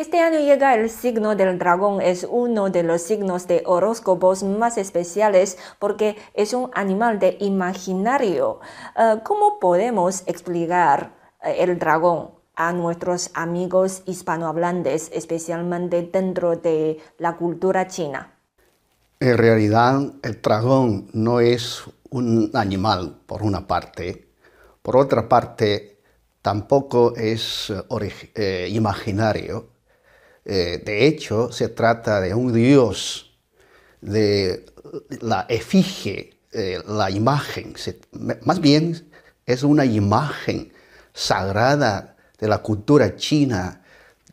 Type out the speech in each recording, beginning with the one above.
Este año llega el signo del dragón, es uno de los signos de horóscopos más especiales porque es un animal de imaginario. Eh, ¿Cómo podemos explicar eh, el dragón a nuestros amigos hispanohablantes, especialmente dentro de la cultura china? En realidad, el dragón no es un animal, por una parte. Por otra parte, tampoco es eh, imaginario eh, de hecho, se trata de un Dios, de la efigie, eh, la imagen. más bien es una imagen sagrada de la cultura china,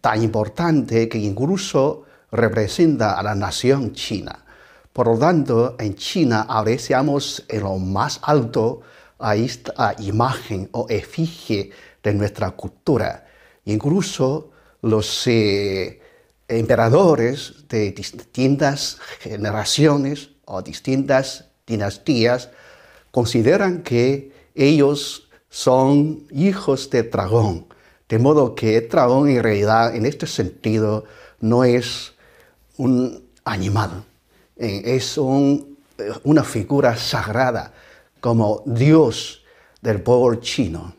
tan importante que incluso representa a la nación china. Por lo tanto, en China apreciamos en lo más alto a esta imagen o efigie de nuestra cultura. Incluso los eh, emperadores de distintas generaciones o distintas dinastías consideran que ellos son hijos de dragón, de modo que dragón en realidad en este sentido no es un animal, eh, es una figura sagrada como Dios del pueblo chino.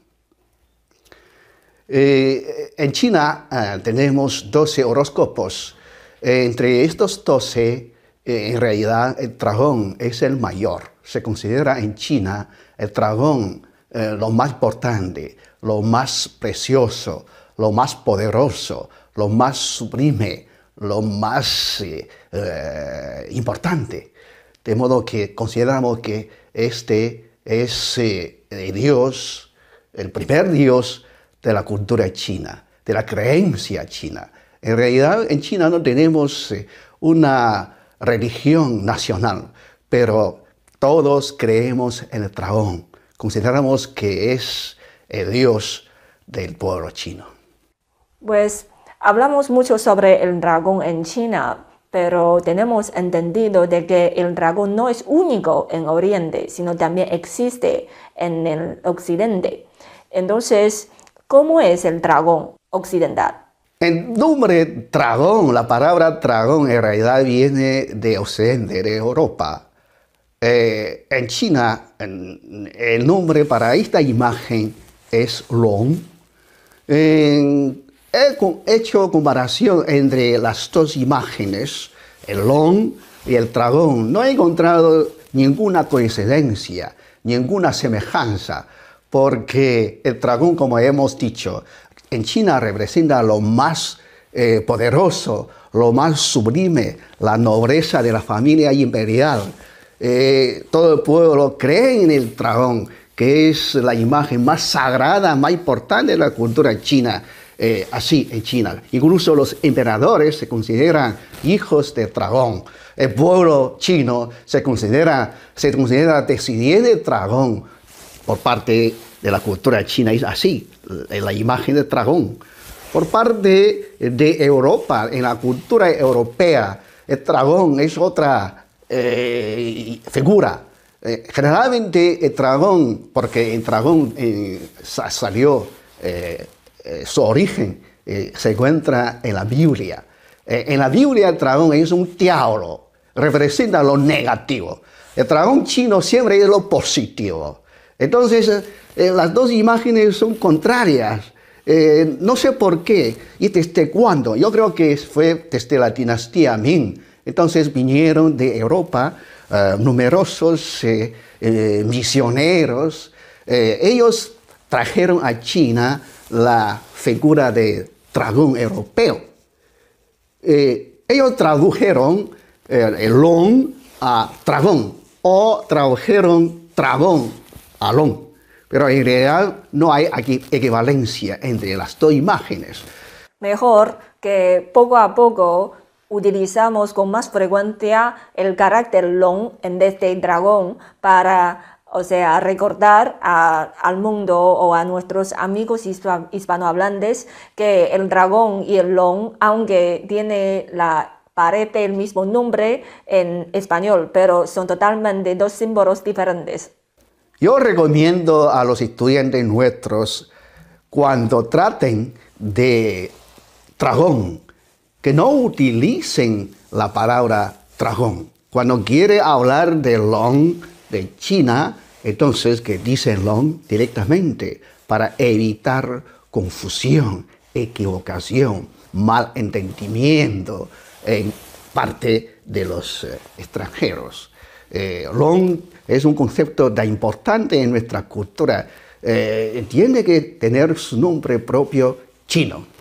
Eh, en China eh, tenemos 12 horóscopos. Eh, entre estos 12, en realidad el dragón es el mayor. Se considera en China el dragón lo más importante, lo más precioso, lo más poderoso, lo más sublime, lo más importante. De modo que consideramos que este es el Dios, el primer Dios, de la cultura china, de la creencia china. En realidad en China no tenemos eh, una religión nacional, pero todos creemos en el dragón. Consideramos que es el dios del pueblo chino. Pues hablamos mucho sobre el dragón en China, pero tenemos entendido de que el dragón no es único en Oriente, sino también existe en el Occidente. Entonces, ¿Cómo es el dragón occidental? El nombre dragón, la palabra dragón en realidad viene de Occidente, de Europa. Eh, en China, el nombre para esta imagen es long. he hecho comparación entre las dos imágenes, el long y el dragón. No he encontrado ninguna coincidencia, ninguna semejanza porque el dragón, como hemos dicho, en China representa lo más eh, poderoso, lo más sublime, la nobleza de la familia imperial. Eh, todo el pueblo cree en el dragón, que es la imagen más sagrada, más importante de la cultura china. Eh, así en China. Incluso los emperadores se consideran hijos del dragón. El pueblo chino se considera, se considera descendiente del dragón por parte de la cultura china es así, la imagen del dragón. Por parte de Europa, en la cultura europea, el dragón es otra eh, figura. Eh, generalmente el dragón, porque el dragón eh, salió, su origen se encuentra en la Biblia. en la Biblia el dragón es un diablo, representa lo negativo. El dragón chino siempre es lo positivo. Entonces, eh, las dos imágenes son contrarias. Eh, no sé por qué y desde cuándo. Yo creo que fue desde la dinastía Ming. Entonces vinieron de Europa eh, numerosos misioneros. ellos trajeron a China la figura de dragón europeo. ellos tradujeron el long a dragón o tradujeron dragón Alón. Pero en realidad no hay aquí equivalencia entre las dos imágenes. Mejor que poco a poco utilizamos con más frecuencia el carácter long en vez de dragón para, o sea, recordar al mundo o a nuestros amigos hispanohablantes que el dragón y el long, aunque tiene la parece el mismo nombre en español, pero son totalmente dos símbolos diferentes. Yo recomiendo a los estudiantes nuestros, cuando traten de dragón que no utilicen la palabra dragón. Cuando quiere hablar de Long de China, entonces que dicen Long directamente para evitar confusión, equivocación, malentendimiento en parte de los eh, extranjeros. Eh, long es un concepto tan importante en nuestra cultura. Eh, tiene que tener su nombre propio chino.